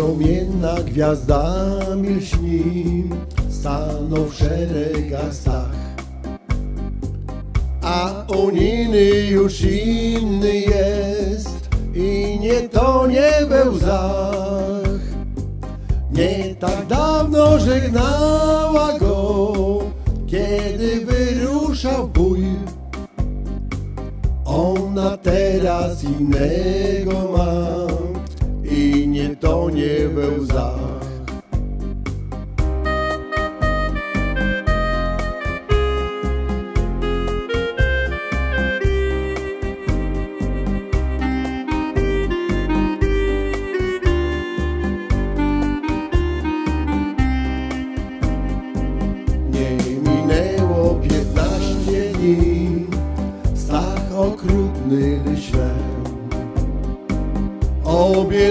promienna gwiazdami lśni, stanął w szeregach stach. A unijny już inny jest i nie tonie we łzach. Nie tak dawno żegnała go, kiedy wyruszał bój. Ona teraz innego ma i nie tonie we łzach.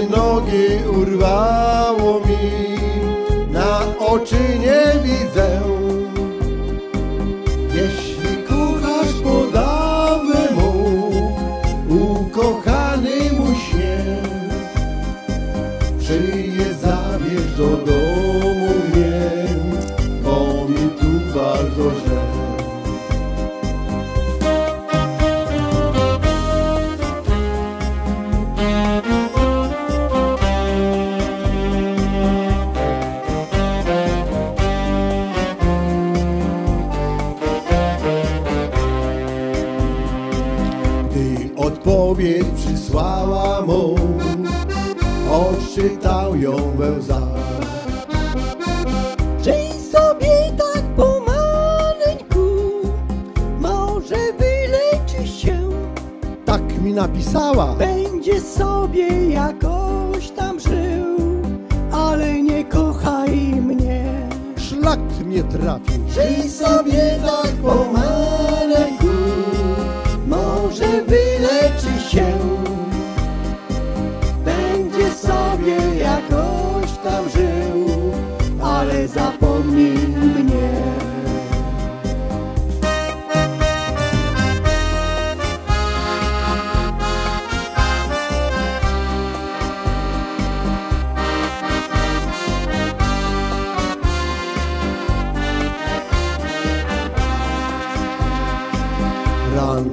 Nogi urwało mi, na oczy nie widzę. Przysłała mu, odczytał ją we łzach. Żyj sobie tak pomaleńku, może wyleczy się, Tak mi napisała, będzie sobie jakoś tam żył, ale nie kochaj mnie. szlak mnie trafił. Żyj sobie tak pomaleńku, może wyleczy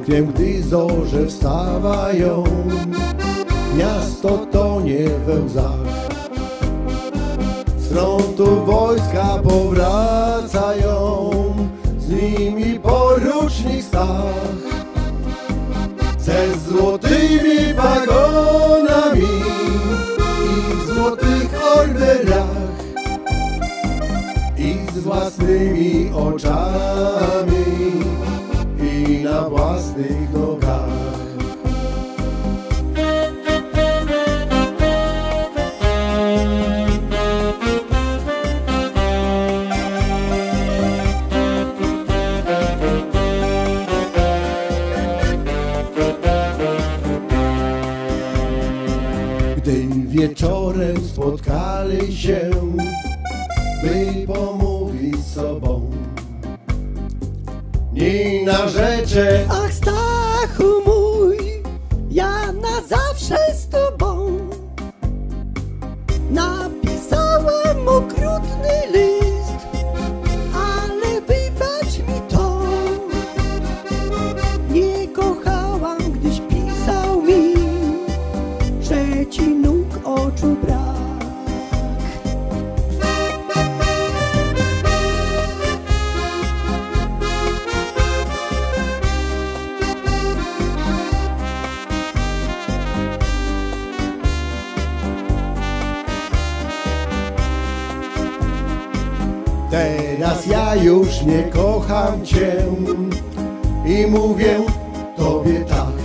Rankiem, gdy zorze wstawają, miasto tonie we łzach. Z frontu wojska powracają, z nimi porucznik Stach. Ze złotymi pagonami i w złotych orderach i z własnymi oczami Gdy wieczorem spotkali się, by pomówić z sobą. Nina rzecze, Ach Stachu mój, teraz ja już nie kocham cię i mówię tobie tak.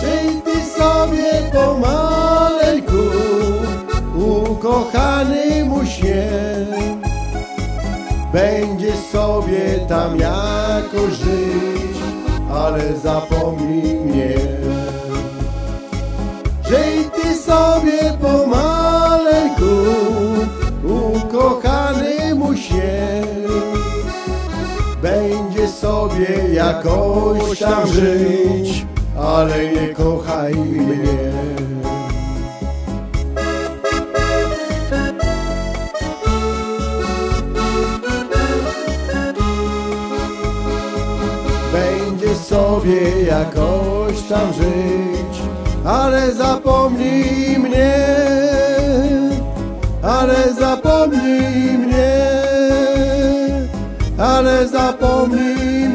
Żyj ty sobie pomaleńku, ukochany mu śnie. Będziesz sobie tam jakoś żyć, ale zapomnij mnie. Żyj ty sobie pomaleńku, sobie jakoś tam żyć, ale nie kochaj mnie. Będziesz sobie jakoś tam żyć, ale zapomnij mnie, ale zapomnij mnie, ale zapomnij